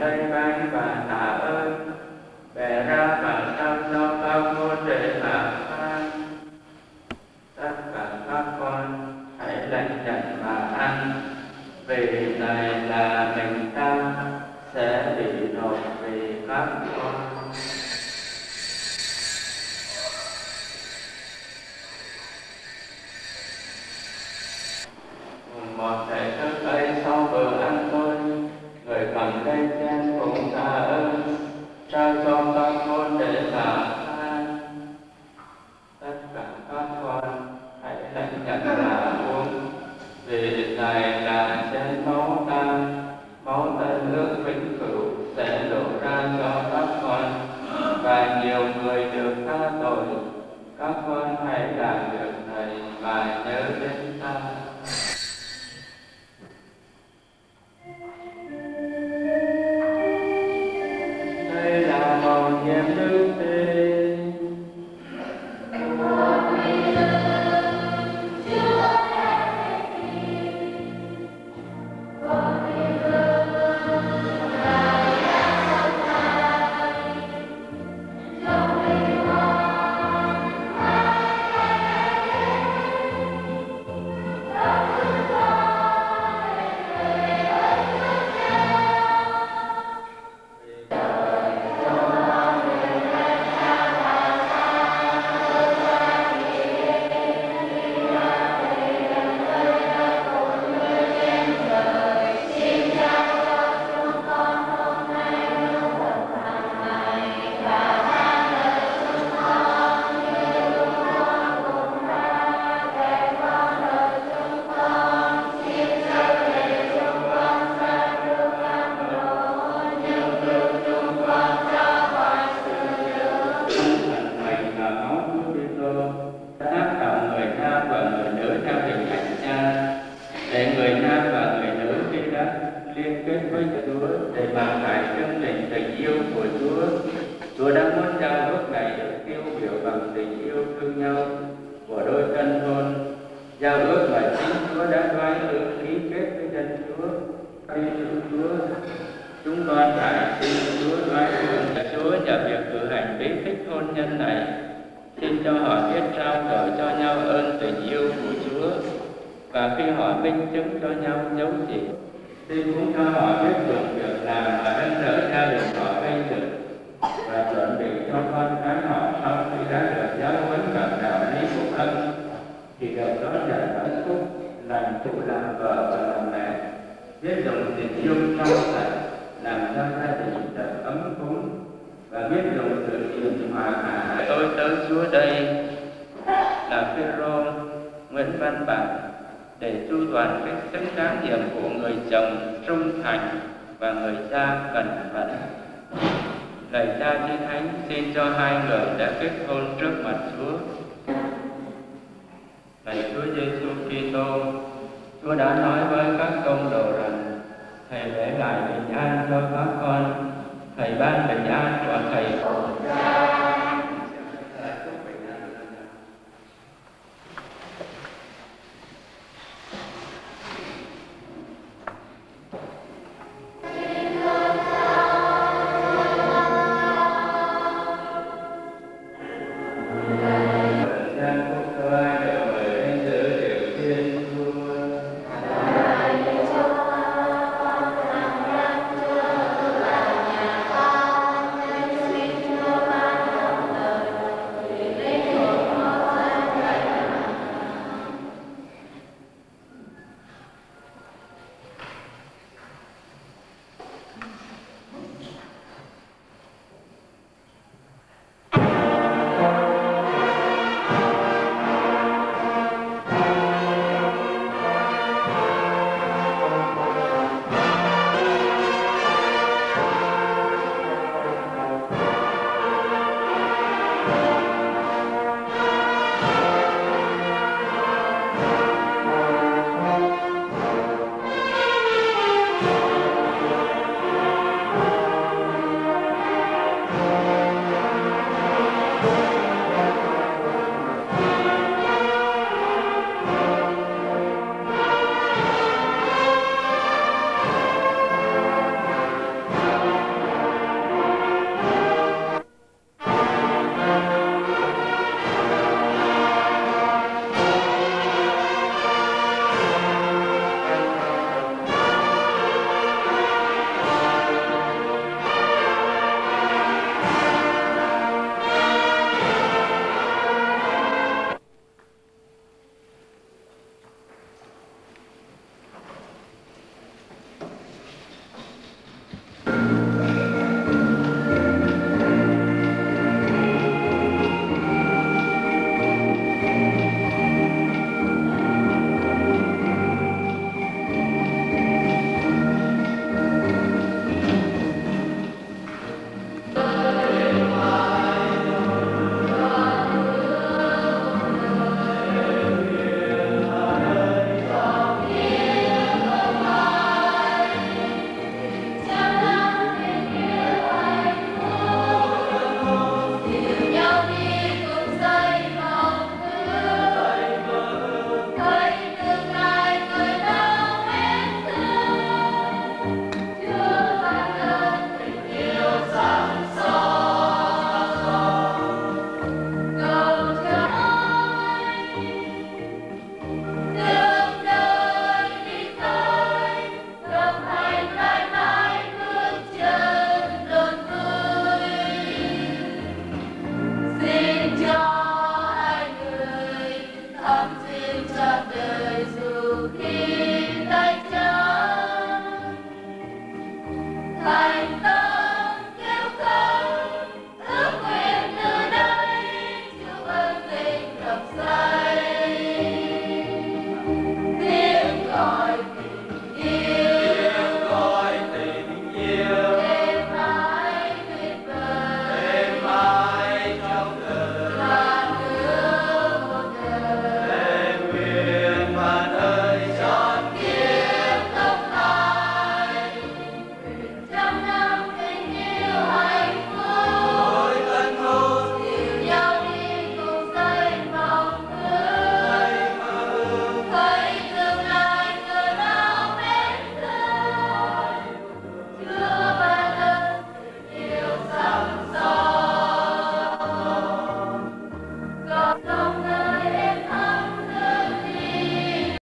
lây ban và tạ ơn. Bè ra và tâm lo bao vô trệ mà phan Tất cả các con hãy lành nhạt mà ăn. Vì này là mình ta sẽ bị nộp vì các con kết với Chúa để bàn lại chân tình tình yêu của Chúa. Chúa đang muốn giao ước này được tiêu biểu bằng tình yêu thương nhau của đôi chân hôn. Giao ước mà chính Chúa đã nói ước ký kết với dân Chúa, Khi tin Chúa. Chúng con phải tin Chúa nói cùng Chúa nhờ việc cử hành bí tích hôn nhân này xin cho họ biết trao đổi cho nhau ơn tình yêu của Chúa và khi họ minh chứng cho nhau dấu chỉ xin cũng cho họ biết dùng việc làm mà nâng đỡ gia đình họ gây dựng và chuẩn bị cho con cái họ sau khi đã được giáo huấn cẩm đạo lý của thân thì được đón nhận hạnh phúc làm chủ làm vợ và làm mẹ. Biết dùng tình yêu trong sạch làm cho gia đình thật ấm cúng. Và biết dùng sự hiền hòa hạ tôi tới Chúa đây. Là Phêrô Nguyễn Văn Bản để chu toàn cái xứng đáng nhiệm vụ người chồng trung thành và người cha cẩn thận. Lạy cha chi thánh xin cho hai người đã kết hôn trước mặt Chúa. Lạy Chúa Giêsu Kitô, Chúa đã nói với các công đồ rằng Thầy để lại bình an cho các con, Thầy ban bình an cho Thầy